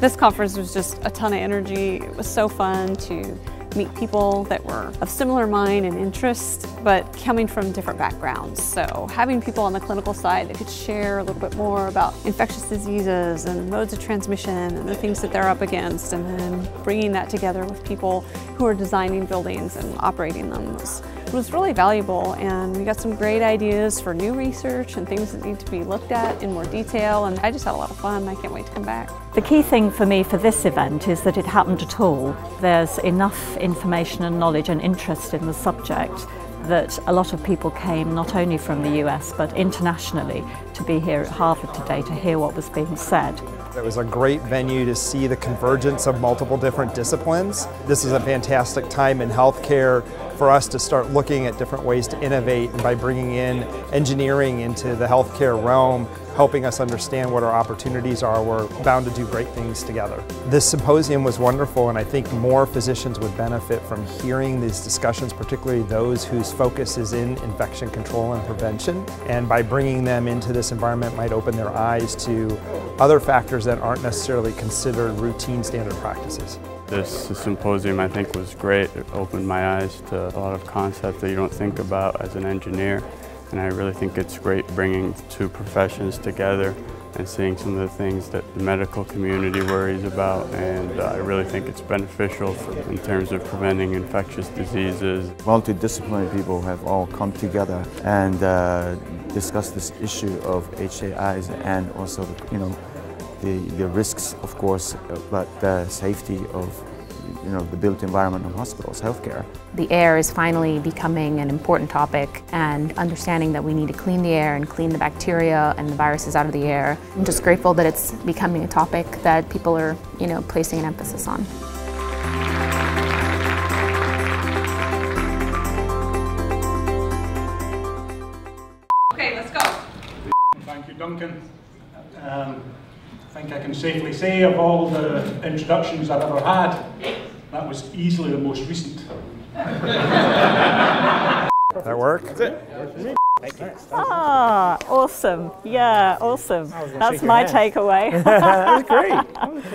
This conference was just a ton of energy. It was so fun to meet people that were of similar mind and interest, but coming from different backgrounds. So having people on the clinical side that could share a little bit more about infectious diseases and modes of transmission and the things that they're up against, and then bringing that together with people who are designing buildings and operating them was, was really valuable. And we got some great ideas for new research and things that need to be looked at in more detail. And I just had a lot of fun. I can't wait to come back. The key thing for me for this event is that it happened at all. There's enough information and knowledge and interest in the subject that a lot of people came not only from the US but internationally to be here at Harvard today to hear what was being said. It was a great venue to see the convergence of multiple different disciplines. This is a fantastic time in healthcare for us to start looking at different ways to innovate and by bringing in engineering into the healthcare realm, helping us understand what our opportunities are, we're bound to do great things together. This symposium was wonderful and I think more physicians would benefit from hearing these discussions, particularly those whose focus is in infection control and prevention. And by bringing them into this environment might open their eyes to other factors that aren't necessarily considered routine standard practices. This symposium I think was great. It opened my eyes to a lot of concepts that you don't think about as an engineer. And I really think it's great bringing two professions together and seeing some of the things that the medical community worries about. And uh, I really think it's beneficial for, in terms of preventing infectious diseases. Multidisciplinary people have all come together and uh, discussed this issue of HAIs and also, you know, the, the risks, of course, but the safety of you know, the built environment of hospitals, healthcare. The air is finally becoming an important topic and understanding that we need to clean the air and clean the bacteria and the viruses out of the air. I'm just grateful that it's becoming a topic that people are, you know, placing an emphasis on. Okay, let's go. Thank you, Duncan. Um, I think I can safely say of all the introductions I've ever had, that was easily the most recent. that work? That's it. Ah, awesome. Yeah, awesome. That's my takeaway. that was great. That was great.